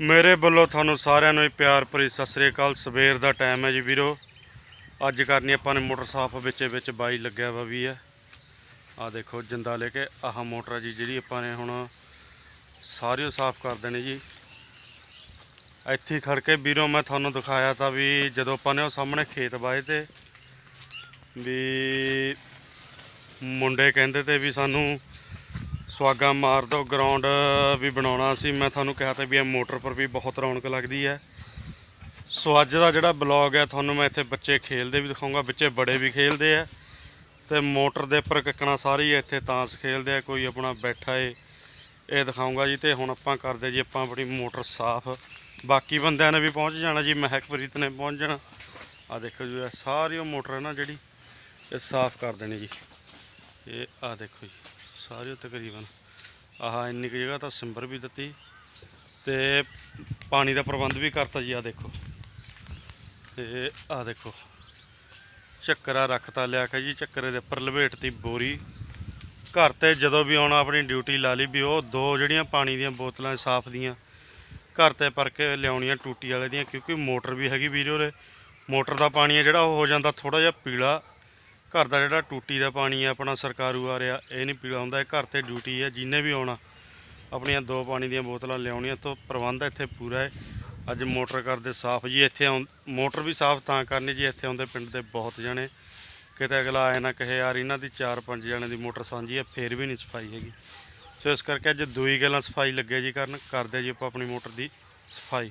ਮੇਰੇ ਵੱਲੋਂ ਤੁਹਾਨੂੰ ਸਾਰਿਆਂ ਨੂੰ ਹੀ ਪਿਆਰ ਭਰੀ ਸਤਿ ਸ੍ਰੀ ਅਕਾਲ। ਸਵੇਰ ਦਾ ਟਾਈਮ ਹੈ ਜੀ ਵੀਰੋ। ਅੱਜ ਕਰਨੀ ਆਪਾਂ ਨੇ ਮੋਟਰ ਸਾਫ਼ ਵਿੱਚੇ, ਵਿੱਚ ਬਾਈ ਲੱਗਿਆ ਵਾ ਵੀ ਹੈ। ਆ ਦੇਖੋ, ਜਿੰਦਾ ਲੈ ਕੇ ਆਹ ਮੋਟਰ ਹੈ ਜੀ, ਜਿਹੜੀ ਆਪਾਂ ਨੇ ਹੁਣ ਸਾਰੀ ਸਾਫ਼ ਕਰ ਦੇਣੀ ਜੀ। ਇੱਥੇ ਹੀ ਖੜ ਕੇ ਵੀਰੋ ਮੈਂ ਤੁਹਾਨੂੰ ਦਿਖਾਇਆ ਤਾਂ ਵੀ ਜਦੋਂ ਆਪਾਂ ਨੇ ਉਹ ਸਾਹਮਣੇ ਖੇਤ ਵਾਏ ਤੇ ਵੀ ਮੁੰਡੇ ਕਹਿੰਦੇ ਤੇ ਵੀ ਸਾਨੂੰ ਸੁਆਗਾ ਮਾਰ ਦੋ ਗਰਾਊਂਡ ਵੀ ਬਣਾਉਣਾ ਸੀ। ਮੈਂ ਤੁਹਾਨੂੰ ਕਿਹਾ ਤਾਂ ਵੀ ਇਹ ਮੋਟਰ ਪਰ ਵੀ ਬਹੁਤ ਰੌਣਕ ਲੱਗਦੀ ਹੈ। ਸੋ ਅੱਜ ਦਾ ਜਿਹੜਾ ਬਲੌਗ ਹੈ, ਤੁਹਾਨੂੰ ਮੈਂ ਇੱਥੇ ਬੱਚੇ ਖੇਲਦੇ ਵੀ ਦਿਖਾਉਂਗਾ। ਬੱਚੇ ਬੜੇ ਵੀ ਖੇਲਦੇ ਆ ਤੇ ਮੋਟਰ ਦੇ ਉੱਪਰ ਕਿੱਕਣਾ ਸਾਰੀ ਇੱਥੇ ਤਾਂਸ ਖੇਲਦੇ ਆ। ਕੋਈ ਆਪਣਾ ਬੈਠਾ ਏ, ਇਹ ਦਿਖਾਉਂਗਾ ਜੀ। ਤੇ ਹੁਣ ਆਪਾਂ ਕਰਦੇ ਜੀ, ਆਪਾਂ ਆਪਣੀ ਮੋਟਰ ਸਾਫ਼। ਬਾਕੀ ਬੰਦਿਆਂ ਨੇ ਵੀ ਪਹੁੰਚ ਜਾਣਾ ਜੀ, ਮਹਿਕਪ੍ਰੀਤ ਨੇ ਪਹੁੰਚ ਜਾਣਾ। ਆ ਦੇਖੋ ਜੀ, ਇਹ ਸਾਰੀ ਉਹ ਮੋਟਰ ਹੈ ਨਾ ਜਿਹੜੀ, ਇਹ ਸਾਫ਼ ਕਰ ਦੇਣੀ ਜੀ। ਇਹ ਆ ਦੇਖੋ ਜੀ। ਸਾਰੇ ਤਕਰੀਬਨ। ਆਹ ਇੰਨੀ ਕੁ ਜਗ੍ਹਾ ਤਾਂ ਸਿੰਬਰ ਵੀ ਦਿੱਤੀ ਤੇ ਪਾਣੀ ਦਾ ਪ੍ਰਬੰਧ ਵੀ ਕਰਤਾ ਜੀ ਆ ਦੇਖੋ। ਤੇ ਆ ਦੇਖੋ, ਚੱਕਰਾ ਰੱਖਤਾ ਲਿਆ ਕੇ ਜੀ, ਚੱਕਰੇ ਦੇ ਉੱਪਰ ਲਪੇਟਤੀ ਬੋਰੀ। ਘਰ ਤੇ ਜਦੋਂ ਵੀ ਆਉਣਾ, ਆਪਣੀ ਡਿਊਟੀ ਲਾ ਲਈ ਵੀ ਉਹ ਦੋ ਜਿਹੜੀਆਂ ਪਾਣੀ ਦੀਆਂ ਬੋਤਲਾਂ ਸਾਫ਼ ਦੀਆਂ, ਘਰ ਤੇ ਭਰ ਕੇ ਲਿਆਉਣੀਆਂ ਟੂਟੀ ਵਾਲੇ ਦੀਆਂ, ਕਿਉਂਕਿ ਮੋਟਰ ਵੀ ਹੈਗੀ ਵੀਰੇ ਉਰੇ। ਮੋਟਰ ਦਾ ਪਾਣੀ ਹੈ ਜਿਹੜਾ ਉਹ ਹੋ ਜਾਂਦਾ ਥੋੜਾ ਜਿਹਾ ਪੀਲਾ। ਘਰ ਦਾ ਜਿਹੜਾ ਟੂਟੀ ਦਾ ਪਾਣੀ ਹੈ ਆਪਣਾ ਸਰਕਾਰੂ ਆ ਰਿਹਾ, ਇਹ ਨਹੀਂ ਪੀਲਾ ਹੁੰਦਾ, ਇਹ ਘਰ ਤੇ ਡਿਊਟੀ ਹੈ ਜਿੰਨੇ ਵੀ ਆਉਣਾ, ਆਪਣੀਆਂ ਦੋ ਪਾਣੀ ਦੀਆਂ ਬੋਤਲਾਂ ਲਿਆਉਣੀਆਂ ਤੋਂ ਪ੍ਰਬੰਧ ਇੱਥੇ ਪੂਰਾ ਹੈ। ਅੱਜ ਮੋਟਰ ਕਰਦੇ ਸਾਫ਼ ਜੀ ਇੱਥੇ ਆਉਂ, ਮੋਟਰ ਵੀ ਸਾਫ਼ ਤਾਂ ਕਰਨੀ ਜੀ, ਇੱਥੇ ਆਉਂਦੇ ਪਿੰਡ ਦੇ ਬਹੁਤ ਜਣੇ। ਕਿਤੇ ਅਗਲਾ ਆਏ ਨਾ ਕਹੇ, ਯਾਰ ਇਹਨਾਂ ਦੀ 4-5 ਜਣੇ ਦੀ ਮੋਟਰ ਸਾਂਝੀ ਹੈ ਫੇਰ ਵੀ ਨਹੀਂ ਸਫ਼ਾਈ ਹੈਗੀ। ਸੋ ਇਸ ਕਰਕੇ ਅੱਜ ਦੂਈ ਗੱਲਾਂ ਸਫ਼ਾਈ ਲੱਗੇ ਜੀ ਕਰਨ, ਕਰਦੇ ਜੀ ਆਪਾਂ ਆਪਣੀ ਮੋਟਰ ਦੀ ਸਫ਼ਾਈ।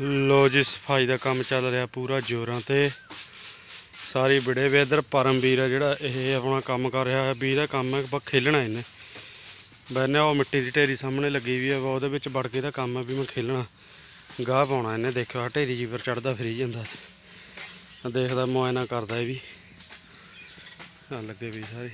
ਲੋ ਜੀ ਸਫ਼ਾਈ ਦਾ ਕੰਮ ਚੱਲ ਰਿਹਾ ਪੂਰਾ ਜ਼ੋਰਾਂ ਤੇ। ਸਾਰੀ ਬੜੇ ਵੇ ਇਧਰ ਪਰਮਵੀਰ ਆ ਜਿਹੜਾ ਇਹ ਆਪਣਾ ਕੰਮ ਕਰ ਰਿਹਾ ਹੈ। ਵੀ ਇਹਦਾ ਕੰਮ ਹੈ ਬਸ ਖੇਲਣਾ ਇਹਨੇ। ਬੈਨੇ ਉਹ ਮਿੱਟੀ ਦੀ ਢੇਰੀ ਸਾਹਮਣੇ ਲੱਗੀ ਵੀ ਆ ਵਾ ਉਹਦੇ ਵਿੱਚ ਵੜ ਕੇ ਦਾ ਕੰਮ ਹੈ ਵੀ ਮੈਂ ਖੇਲਣਾ। ਗਾਹ ਪਾਉਣਾ ਇਹਨੇ, ਦੇਖਿਓ ਆ ਢੇਰੀ ਜੀ ਪਰ ਚੜਦਾ ਫਿਰੀ ਜਾਂਦਾ। ਦੇਖਦਾ ਮੁਆਇਨਾ ਕਰਦਾ ਇਹ ਵੀ। ਆ ਲੱਗੇ ਵੀ ਸਾਰੇ।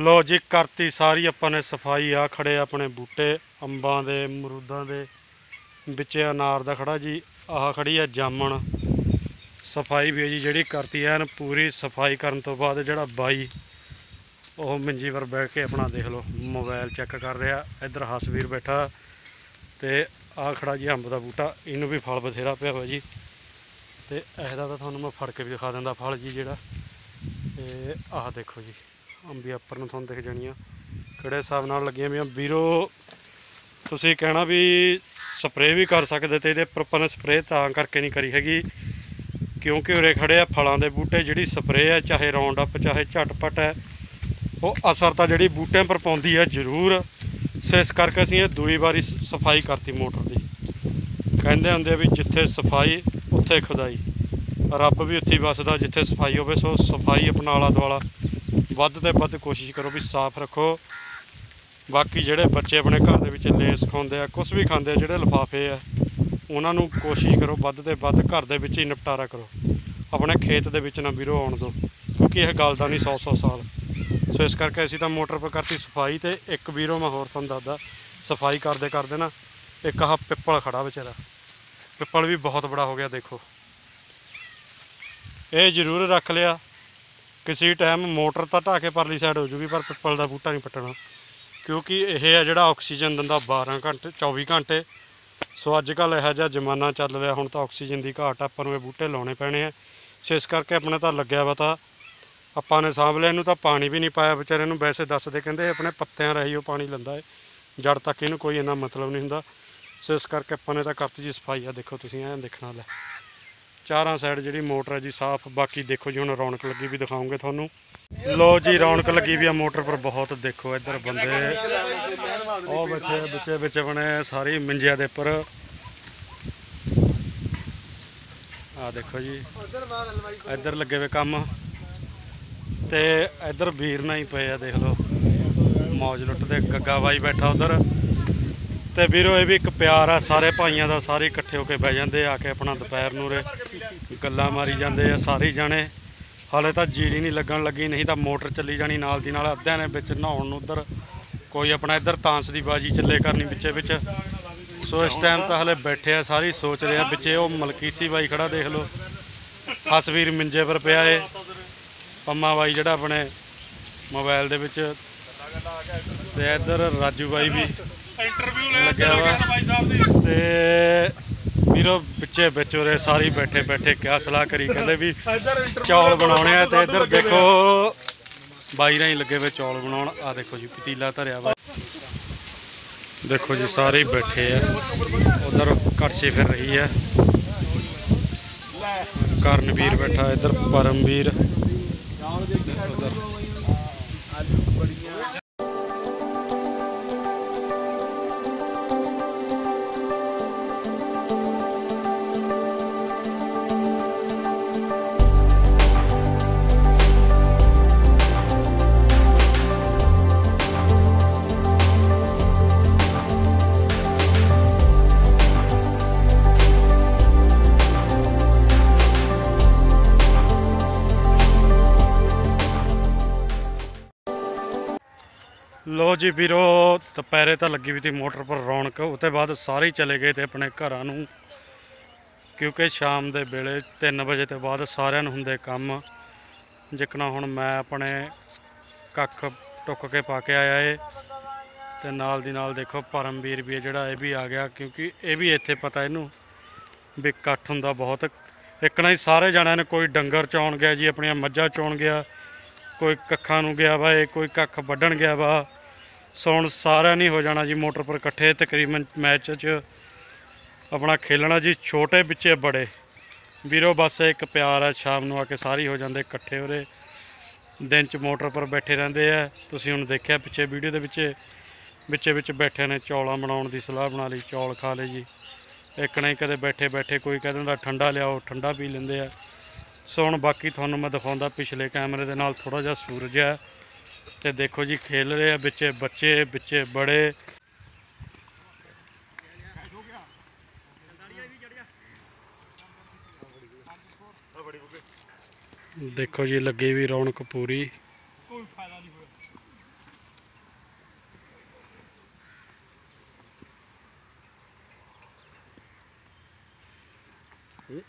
ਲੋ ਜੀ, ਕਰਤੀ ਸਾਰੀ ਆਪਾਂ ਨੇ ਸਫ਼ਾਈ ਆ ਖੜੇ ਆਪਣੇ ਬੂਟੇ, ਅੰਬਾਂ ਦੇ, ਅਮਰੂਦਾਂ ਦੇ, ਵਿੱਚ ਅਨਾਰ ਦਾ ਖੜਾ ਜੀ, ਆਹ ਖੜੀ ਆ ਜਾਮਣ। ਸਫ਼ਾਈ ਵੀ ਹੈ ਜੀ, ਜਿਹੜੀ ਕਰਤੀ ਐਨ ਪੂਰੀ ਸਫ਼ਾਈ ਕਰਨ ਤੋਂ ਬਾਅਦ ਜਿਹੜਾ ਬਾਈ, ਉਹ ਮੰਜੀ ਪਰ ਬੈਠ ਕੇ ਆਪਣਾ ਦੇਖ ਲਓ ਮੋਬਾਈਲ ਚੈੱਕ ਕਰ ਰਿਹਾ, ਇੱਧਰ ਹਸਵੀਰ ਬੈਠਾ ਤੇ ਆਹ ਖੜਾ ਜੀ ਅੰਬ ਦਾ ਬੂਟਾ, ਇਹਨੂੰ ਵੀ ਫਲ ਬਥੇਰਾ ਪਿਆ ਹੋਇਆ ਜੀ। ਤੇ ਇਹਦਾ ਤਾਂ ਤੁਹਾਨੂੰ ਮੈਂ ਫੜ ਕੇ ਵੀ ਦਿਖਾ ਦਿੰਦਾ, ਫਲ ਜੀ ਜਿਹੜਾ, ਤੇ ਆਹ ਦੇਖੋ ਜੀ। ਅੰਬੀਆਂ ਉੱਪਰ ਨੂੰ ਤੁਹਾਨੂੰ ਦਿਖ ਜਾਣੀਆਂ। ਕਿਹੜੇ ਹਿਸਾਬ ਨਾਲ ਲੱਗੀਆਂ ਵੀਆਂ ਵੀਰੋ, ਤੁਸੀਂ ਕਹਿਣਾ ਵੀ ਸਪਰੇਅ ਵੀ ਕਰ ਸਕਦੇ ਤੇ ਇਹਦੇ ਪਰ ਆਪਾਂ ਨੇ ਸਪਰੇਅ ਤਾਂ ਕਰਕੇ ਨਹੀਂ ਕਰੀ ਹੈਗੀ। ਕਿਉਂਕਿ ਉਰੇ ਖੜੇ ਆ ਫਲਾਂ ਦੇ ਬੂਟੇ, ਜਿਹੜੀ ਸਪਰੇਅ ਹੈ ਚਾਹੇ ਰਾਉਂਡ ਅਪ ਚਾਹੇ ਝਟਪਟ ਹੈ ਉਹ ਅਸਰ ਤਾਂ ਜਿਹੜੀ ਬੂਟਿਆਂ ਪਰ ਪਾਉਂਦੀ ਹੈ ਜ਼ਰੂਰ। ਸੋ ਇਸ ਕਰਕੇ ਅਸੀਂ ਇਹ ਦੂਈ ਵਾਰੀ ਸ- ਸਫ਼ਾਈ ਕਰਤੀ ਮੋਟਰ ਦੀ। ਕਹਿੰਦੇ ਹੁੰਦੇ ਆ ਵੀ ਜਿੱਥੇ ਸਫ਼ਾਈ, ਉੱਥੇ ਖੁਦਾਈ। ਰੱਬ ਵੀ ਉੱਥੇ ਹੀ ਵਸਦਾ, ਜਿੱਥੇ ਸਫ਼ਾਈ ਹੋਵੇ, ਸੋ ਸਫ਼ਾਈ ਆਪਣਾ ਆਲਾ ਦੁਆਲਾ ਵੱਧ ਤੋਂ ਵੱਧ ਕੋਸ਼ਿਸ਼ ਕਰੋ ਵੀ ਸਾਫ਼ ਰੱਖੋ। ਬਾਕੀ ਜਿਹੜੇ ਬੱਚੇ ਆਪਣੇ ਘਰ ਦੇ ਵਿੱਚ ਲੇਸ ਖਾਂਦੇ ਆ ਕੁਝ ਵੀ ਖਾਂਦੇ ਆ, ਜਿਹੜੇ ਲਿਫਾਫੇ ਆ, ਉਹਨਾਂ ਨੂੰ ਕੋਸ਼ਿਸ਼ ਕਰੋ ਵੱਧ ਤੋਂ ਵੱਧ ਘਰ ਦੇ ਵਿੱਚ ਹੀ ਨਿਪਟਾਰਾ ਕਰੋ। ਆਪਣੇ ਖੇਤ ਦੇ ਵਿੱਚ ਨਾ ਵੀਰੋ ਆਉਣ ਦਿਓ ਕਿਉਂਕਿ ਇਹ ਗੱਲ ਦਾ ਨਹੀਂ 100 100 ਸਾਲ। ਸੋ ਇਸ ਕਰਕੇ ਅਸੀਂ ਤਾਂ ਮੋਟਰ ਪਰ ਕਰਤੀ ਸਫ਼ਾਈ ਤੇ ਇੱਕ ਵੀਰੋ ਮੈਂ ਹੋਰ ਤੁਹਾਨੂੰ ਦੱਸਦਾ, ਸਫ਼ਾਈ ਕਰਦੇ ਕਰਦੇ ਨਾ ਇੱਕ ਆਹ ਪਿੱਪਲ ਖੜਾ ਵਿਚਾਰਾ। ਪਿੱਪਲ ਵੀ ਬਹੁਤ ਬੜਾ ਹੋ ਗਿਆ, ਦੇਖੋ। ਇਹ ਜ਼ਰੂਰ ਰੱਖ ਲਿਆ। ਕਿਸੇ ਟਾਈਮ ਮੋਟਰ ਤਾਂ ਢਾਹ ਕੇ ਪਰਲੀ ਸਾਈਡ ਹੋ ਜੂਗੀ, ਪਰ ਪਿੱਪਲ ਦਾ ਬੂਟਾ ਨਹੀਂ ਪੱਟਣਾ। ਕਿਉਂਕਿ ਇਹ ਆ ਜਿਹੜਾ ਆਕਸੀਜਨ ਦਿੰਦਾ 12 ਘੰਟੇ 24 ਘੰਟੇ। ਸੋ ਅੱਜ ਕੱਲ੍ਹ ਇਹੋ ਜਿਹਾ ਜ਼ਮਾਨਾ ਚੱਲ ਰਿਹਾ, ਹੁਣ ਤਾਂ ਆਕਸੀਜਨ ਦੀ ਘਾਟ ਆਪਾਂ ਨੂੰ ਇਹ ਬੂਟੇ ਲਾਉਣੇ ਪੈਣੇ ਆ। ਸੋ ਇਸ ਕਰਕੇ ਆਪਣੇ ਤਾਂ ਲੱਗਿਆ ਵਾ ਤਾਂ ਆਪਾਂ ਨੇ ਸਾਂਭ ਲਿਆ, ਇਹਨੂੰ ਤਾਂ ਪਾਣੀ ਵੀ ਨਹੀਂ ਪਾਇਆ ਵਿਚਾਰੇ ਨੂੰ। ਵੈਸੇ ਦੱਸਦੇ ਕਹਿੰਦੇ ਆਪਣੇ ਪੱਤਿਆਂ ਰਾਹੀਂ ਉਹ ਪਾਣੀ ਲੈਂਦਾ ਹੈ ਜੜ ਤੱਕ ਇਹਨੂੰ ਕੋਈ ਇੰਨਾ ਮਤਲਬ ਨਹੀਂ ਹੁੰਦਾ। ਸੋ ਇਸ ਕਰਕੇ ਆਪਾਂ ਨੇ ਤਾਂ ਕਰਤੀ ਜੀ ਸਫ਼ਾਈ। ਆ ਦੇਖੋ ਤੁਸੀਂ, ਐਂ ਦੇਖਣਾ ਲੈ। ਚਾਰਾਂ ਸਾਈਡ ਜਿਹੜੀ ਮੋਟਰ ਹੈ ਜੀ, ਸਾਫ਼। ਬਾਕੀ ਦੇਖੋ ਜੀ, ਹੁਣ ਰੌਣਕ ਲੱਗੀ ਵੀ ਦਿਖਾਉਂਗੇ ਤੁਹਾਨੂੰ। ਲੋ ਜੀ, ਰੌਣਕ ਲੱਗੀ ਵੀ ਆ ਮੋਟਰ ਪਰ ਬਹੁਤ ਦੇਖੋ, ਇੱਧਰ ਬੰਦੇ। ਉਹ ਬੈਠੇ ਵਿੱਚੇ, ਵਿੱਚ ਬਣੇ ਸਾਰੀ ਮਿੰਜਿਆਂ ਦੇ ਉੱਪਰ। ਆ ਦੇਖੋ ਜੀ, ਇੱਧਰ ਲੱਗੇ ਵੇ ਕੰਮ। ਤੇ ਇੱਧਰ ਵੀਰ ਨਾਲ ਹੀ ਪਏ ਆ, ਦੇਖ ਲਓ। ਮੌਜ ਲੁੱਟ ਤੇ ਗੱਗਾ ਬਾਈ ਬੈਠਾ ਉਧਰ। ਤੇ ਵੀਰੋ, ਇਹ ਵੀ ਇੱਕ ਪਿਆਰ ਆ, ਸਾਰੇ ਭਾਈਆਂ ਦਾ, ਸਾਰੇ ਇਕੱਠੇ ਹੋ ਕੇ ਬਹਿ ਜਾਂਦੇ ਆ ਕੇ ਆਪਣਾ ਦੁਪਹਿਰ ਨੂੰ ਰੇ। ਗੱਲਾਂ ਮਾਰੀ ਜਾਂਦੇ ਆ ਸਾਰੇ ਜਾਣੇ। ਹਾਲੇ ਤਾਂ ਜੀਰੀ ਨਹੀਂ ਲੱਗਣ ਲੱਗੀ ਨਹੀਂ ਤਾਂ ਮੋਟਰ ਚੱਲੀ ਜਾਣੀ ਨਾਲ ਦੀ ਨਾਲ ਅੱਧਿਆਂ ਨੇ ਵਿੱਚ ਨਹਾਉਣ ਨੂੰ ਉਧਰ। ਕੋਈ ਆਪਣਾ ਇੱਧਰ ਤਾਂਸ ਦੀ ਬਾਜੀ ਚੱਲੇ ਕਰਨੀ ਵਿੱਚੇ ਵਿੱਚ। ਸੋ ਇਸ ਟਾਈਮ ਤਾਂ ਹਲੇ ਬੈਠੇ ਆ ਸਾਰੀ ਸੋਚ ਰਹੇ ਆ ਵਿੱਚੇ ਉਹ ਮਲਕੀਸੀ ਬਾਈ ਖੜਾ ਦੇਖ ਲਓ। ਹਸਵੀਰ ਮਿੰਜੇ ਪਰ ਪਿਆ ਏ। ਪੰਮਾ ਬਾਈ ਜਿਹੜਾ ਆਪਣੇ ਮੋਬਾਈਲ ਦੇ ਵਿੱਚ। ਤੇ ਇੱਧਰ ਰਾਜੂ ਬਾਈ ਵੀ ਇੰਟਰਵਿਊ ਲੱਗਿਆ ਵਾ। ਭਾਈ ਸਾਹਿਬ ਦੀ। ਤੇ ਵੀਰੋ ਵਿੱਚੇ ਵਿੱਚ ਉਰੇ ਸਾਰੀ ਬੈਠੇ ਬੈਠੇ ਕਿਆ ਸਲਾਹ ਕਰੀ ਕਹਿੰਦੇ ਵੀ ਚੌਲ ਬਣਾਉਣੇ ਆ ਤੇ ਇੱਧਰ ਦੇਖੋ। ਬਾਈ ਰਾਹੀਂ ਲੱਗੇ ਵੇ ਚੌਲ ਬਣਾਉਣ। ਆ ਦੇਖੋ ਜੀ ਪਤੀਲਾ ਧਰਿਆ ਵਾ। ਦੇਖੋ ਜੀ ਸਾਰੇ ਹੀ ਬੈਠੇ ਆ। ਉਧਰ ਕੜਛੀ ਫਿਰ ਰਹੀ ਹੈ ਕਰਨਵੀਰ ਬੈਠਾ ਇੱਧਰ ਪਰਮਵੀਰ। ਲੋ ਜੀ ਵੀਰੋ, ਦੁਪਹਿਰੇ ਤਾਂ ਲੱਗੀ ਵੀ ਤੀ ਮੋਟਰ ਪਰ ਰੌਣਕ ਉਹ ਤੋਂ ਬਾਅਦ ਸਾਰੇ ਹੀ ਚਲੇ ਗਏ ਤੇ ਆਪਣੇ ਘਰਾਂ ਨੂੰ। ਕਿਉਂਕਿ ਸ਼ਾਮ ਦੇ ਵੇਲੇ 3 ਵਜੇ ਤੋਂ ਬਾਅਦ ਸਾਰਿਆਂ ਨੂੰ ਹੁੰਦੇ ਕੰਮ। ਜਿਕਣਾ ਹੁਣ ਮੈਂ ਆਪਣੇ ਕੱਖ ਟੁੱਕ ਕੇ ਪਾ ਕੇ ਆਇਆ ਏ। ਤੇ ਨਾਲ ਦੀ ਨਾਲ ਦੇਖੋ ਪਰਮਵੀਰ ਵੀ ਜਿਹੜਾ, ਇਹ ਵੀ ਆ ਗਿਆ, ਕਿਉਂਕਿ ਇਹ ਵੀ ਇੱਥੇ ਪਤਾ ਇਹਨੂੰ ਵੀ ਇਕੱਠ ਹੁੰਦਾ ਬਹੁਤ। ਇੱਕ ਨਾ ਹੀ ਸਾਰੇ ਜਾਣਿਆਂ ਨੇ ਕੋਈ ਡੰਗਰ ਚੌਣ ਗਿਆ ਜੀ, ਆਪਣੀਆਂ ਮੱਝਾਂ ਚੌਣ ਗਿਆ, ਕੋਈ ਕੱਖਾਂ ਨੂੰ ਗਿਆ ਵਾ, ਇਹ ਕੋਈ ਕੱਖ ਵੱਢਣ ਗਿਆ ਵਾ। ਸੋ ਹੁਣ ਸਾਰਿਆਂ ਨੇ ਹੋ ਜਾਣਾ ਜੀ ਮੋਟਰ ਪਰ ਇਕੱਠੇ ਤਕਰੀਬਨ ਮੈਚ 'ਚ ਆਪਣਾ ਖੇਲਣਾ ਜੀ, ਛੋਟੇ ਵਿੱਚੇ ਬੜੇ। ਵੀਰੋ ਬਸ ਇੱਕ ਪਿਆਰ ਆ ਸ਼ਾਮ ਨੂੰ ਆ ਕੇ ਸਾਰੀ ਹੋ ਜਾਂਦੇ ਇਕੱਠੇ ਉਰੇ। ਦਿਨ 'ਚ ਮੋਟਰ ਪਰ ਬੈਠੇ ਰਹਿੰਦੇ ਆ। ਤੁਸੀਂ ਹੁਣ ਦੇਖਿਆ ਪਿੱਛੇ ਵੀਡੀਓ ਦੇ ਵਿੱਚ, ਵਿੱਚੇ ਵਿੱਚ ਬੈਠੇ ਨੇ ਚੌਲਾਂ ਬਣਾਉਣ ਦੀ ਸਲਾਹ ਬਣਾ ਲਈ, ਚੌਲ ਖਾ ਲਏ ਜੀ। ਇੱਕ ਨਹੀਂ ਕਦੇ ਬੈਠੇ ਬੈਠੇ ਕੋਈ ਕਹਿ ਦਿੰਦਾ, ਠੰਡਾ ਲਿਆਓ, ਠੰਡਾ ਪੀ ਲੈਂਦੇ ਆ। ਸੋ ਹੁਣ ਬਾਕੀ ਤੁਹਾਨੂੰ ਮੈਂ ਦਿਖਾਉਂਦਾ ਪਿਛਲੇ ਕੈਮਰੇ ਦੇ ਨਾਲ ਥੋੜਾ ਜਿਹਾ ਸੂਰਜ ਹੈ। ਤੇ ਦੇਖੋ ਜੀ ਖੇਲ ਰਹੇ ਆ ਵਿੱਚੇ ਬੱਚੇ ਵਿੱਚੇ ਬੜੇ। ਦੇਖੋ ਜੀ ਲੱਗੀ ਵੀ ਰੌਣਕ ਪੂਰੀ। ਕੋਈ ਫਾਇਦਾ ਨਹੀਂ ਹੋਇਆ।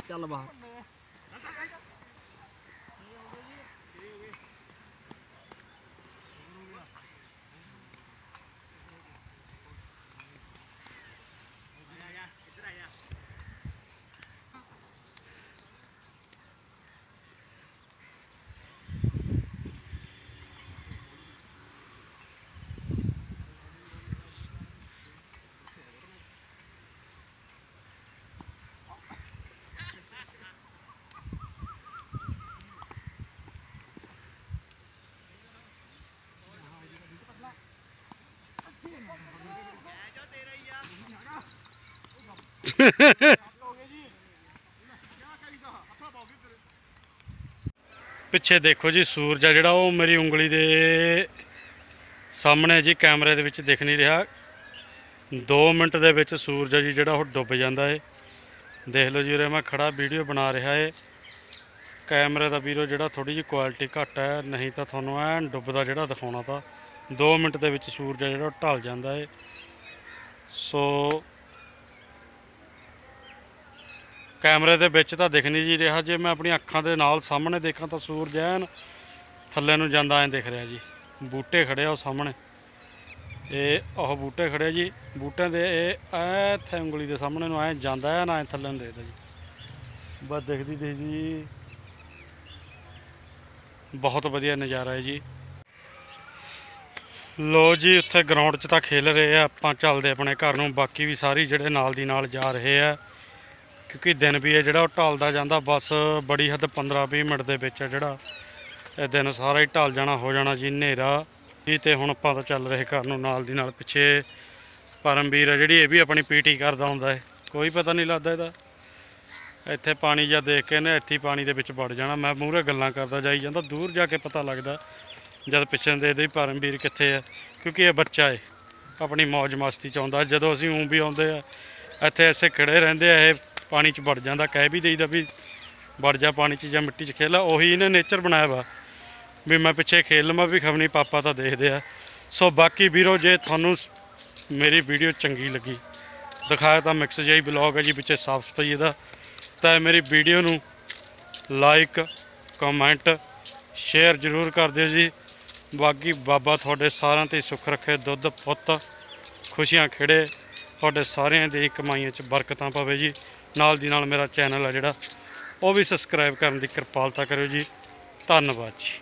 ਚੱਲ ਬਾਹਰ। ਪਿੱਛੇ ਦੇਖੋ ਜੀ ਸੂਰਜ ਆ ਜਿਹੜਾ, ਉਹ ਮੇਰੀ ਉਂਗਲੀ ਦੇ ਸਾਹਮਣੇ ਜੀ ਕੈਮਰੇ ਦੇ ਵਿੱਚ ਦਿਖ ਨਹੀਂ ਰਿਹਾ। 2 ਮਿੰਟ ਦੇ ਵਿੱਚ ਸੂਰਜ ਜੀ ਜਿਹੜਾ, ਉਹ ਡੁੱਬ ਜਾਂਦਾ ਏ। ਦੇਖ ਲਓ ਜੀ ਉਰੇ ਮੈਂ ਖੜਾ ਵੀਡੀਓ ਬਣਾ ਰਿਹਾ ਏ। ਕੈਮਰੇ ਦਾ ਵੀਰੋ ਜਿਹੜਾ ਥੋੜੀ ਜਿਹੀ ਕੁਆਲਿਟੀ ਘੱਟ ਹੈ ਨਹੀਂ ਤਾਂ ਤੁਹਾਨੂੰ ਐਨ ਡੁੱਬਦਾ ਜਿਹੜਾ ਦਿਖਾਉਣਾ ਤਾਂ। 2 ਮਿੰਟ ਦੇ ਵਿੱਚ ਸੂਰਜ ਜਿਹੜਾ, ਉਹ ਢਲ ਜਾਂਦਾ ਏ। ਸੋ ਕੈਮਰੇ ਦੇ ਵਿੱਚ ਤਾਂ ਦਿਖ ਨਹੀਂ ਜੀ ਰਿਹਾ। ਜੇ ਮੈਂ ਆਪਣੀ ਅੱਖਾਂ ਦੇ ਨਾਲ ਸਾਹਮਣੇ ਦੇਖਾਂ ਤਾਂ ਸੂਰਜ ਐਨ ਥੱਲੇ ਨੂੰ ਜਾਂਦਾ ਐ ਦਿਖ ਰਿਹਾ ਜੀ। ਬੂਟੇ ਖੜੇ ਆ ਉਹ ਸਾਹਮਣੇ। ਇਹ ਉਹ ਬੂਟੇ ਖੜੇ ਜੀ। ਬੂਟਿਆਂ ਦੇ ਇਹ ਐ ਇੱਥੇ ਉਂਗਲੀ ਦੇ ਸਾਹਮਣੇ ਨੂੰ ਐ ਜਾਂਦਾ ਐ, ਨਾ ਐ ਥੱਲੇ ਨੂੰ ਦੇਖਦਾ ਜੀ। ਬਸ ਦੇਖਦੀ ਦੇਖਦੀ ਬਹੁਤ ਵਧੀਆ ਨਜ਼ਾਰਾ ਹੈ ਜੀ। ਲੋ ਜੀ, ਉੱਥੇ ਗਰਾਊਂਡ 'ਚ ਤਾਂ ਖੇਲ ਰਹੇ ਆ। ਆਪਾਂ ਚੱਲਦੇ ਆਪਣੇ ਘਰ ਨੂੰ। ਬਾਕੀ ਵੀ ਸਾਰੀ ਜਿਹੜੇ ਨਾਲ ਦੀ ਨਾਲ ਜਾ ਰਹੇ ਆ। ਕਿਉਂਕਿ ਦਿਨ ਵੀ ਹੈ ਜਿਹੜਾ ਉਹ ਢਲਦਾ ਜਾਂਦਾ, ਬਸ ਬੜੀ ਹੱਦ 15-20 ਮਿੰਟ ਦੇ ਵਿੱਚ ਆ ਜਿਹੜਾ। ਇਹ ਦਿਨ ਸਾਰਾ ਹੀ ਢਲ ਜਾਣਾ, ਹੋ ਜਾਣਾ ਜੀ ਹਨੇਰਾ। ਜੀ ਤੇ ਹੁਣ ਆਪਾਂ ਤਾਂ ਚੱਲ ਰਹੇ ਘਰ ਨੂੰ ਨਾਲ ਦੀ ਨਾਲ ਪਿੱਛੇ। ਪਰਮਵੀਰ ਹੈ ਜਿਹੜੀ, ਇਹ ਵੀ ਆਪਣੀ ਪੀਟੀ ਕਰਦਾ ਹੁੰਦਾ ਹੈ। ਕੋਈ ਪਤਾ ਨਹੀਂ ਲੱਗਦਾ ਇਹਦਾ। ਇੱਥੇ ਪਾਣੀ ਜਾਂ ਦੇਖ ਕੇ ਨੇ, ਇੱਥੇ ਪਾਣੀ ਦੇ ਵਿੱਚ ਵੜ ਜਾਣਾ। ਮੈਂ ਮੂਹਰੇ ਗੱਲਾਂ ਕਰਦਾ, ਜਾਈ ਜਾਂਦਾ, ਦੂਰ ਜਾ ਕੇ ਪਤਾ ਲੱਗਦਾ, ਜਦ ਪਿੱਛੇ ਦੇਖਦੇ ਪਰਮਵੀਰ ਕਿੱਥੇ ਹੈ ਕਿਉਂਕਿ ਇਹ ਬੱਚਾ ਹੈ ਆਪਣੀ ਮौज ਮਸਤੀ ਚ ਆਉਂਦਾ। ਜਦੋਂ ਅਸੀਂ ਉਂ ਵੀ ਆਉਂਦੇ ਆ, ਇੱਥੇ ਐਸੇ ਖੜੇ ਰਹਿੰਦੇ ਆ, ਇਹ ਪਾਣੀ 'ਚ ਵੜ ਜਾਂਦਾ, ਕਹਿ ਵੀ ਦੇਈਦਾ ਵੀ ਵੜ ਜਾ ਪਾਣੀ 'ਚ ਜਾਂ ਮਿੱਟੀ 'ਚ ਖੇਲਾ ਉਹੀ ਇਹਨੇ ਨੇਚਰ ਬਣਾਇਆ ਵਾ। ਵੀ ਮੈਂ ਪਿੱਛੇ ਖੇਲ ਲਵਾਂ, ਵੀ ਖਵਨੀ ਪਾਪਾ ਤਾਂ ਦੇਖਦੇ ਆ। ਸੋ ਬਾਕੀ ਵੀਰੋ, ਜੇ ਤੁਹਾਨੂੰ ਸ- ਮੇਰੀ ਵੀਡੀਓ ਚੰਗੀ ਲੱਗੀ, ਦਿਖਾਇਆ ਤਾਂ ਮਿਕਸ ਜਿਹੀ ਬਲੌਗ ਹੈ ਜੀ, ਪਿੱਛੇ ਸਾਫ਼ ਸਫ਼ਾਈ ਇਹਦਾ। ਤਾਂ ਮੇਰੀ ਵੀਡੀਓ ਨੂੰ ਲਾਈਕ ਕਮੈਂਟ ਸ਼ੇਅਰ ਜ਼ਰੂਰ ਕਰ ਦਿਓ ਜੀ। ਬਾਕੀ ਬਾਬਾ ਤੁਹਾਡੇ ਸਾਰਿਆਂ ਤੇ ਸੁੱਖ ਰੱਖੇ, ਦੁੱਧ, ਪੁੱਤ, ਖੁਸ਼ੀਆਂ ਖੇੜੇ ਤੁਹਾਡੇ ਸਾਰਿਆਂ ਦੀ ਕਮਾਈਆਂ 'ਚ ਬਰਕਤਾਂ ਪਵੇ ਜੀ। ਨਾਲ ਦੀ ਨਾਲ ਮੇਰਾ ਚੈਨਲ ਆ ਜਿਹੜਾ, ਉਹ ਵੀ ਸਬਸਕ੍ਰਾਈਬ ਕਰਨ ਦੀ ਕਿਰਪਾਲਤਾ ਕਰਿਓ ਜੀ। ਧੰਨਵਾਦ ਜੀ।